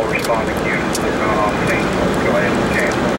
all responding units.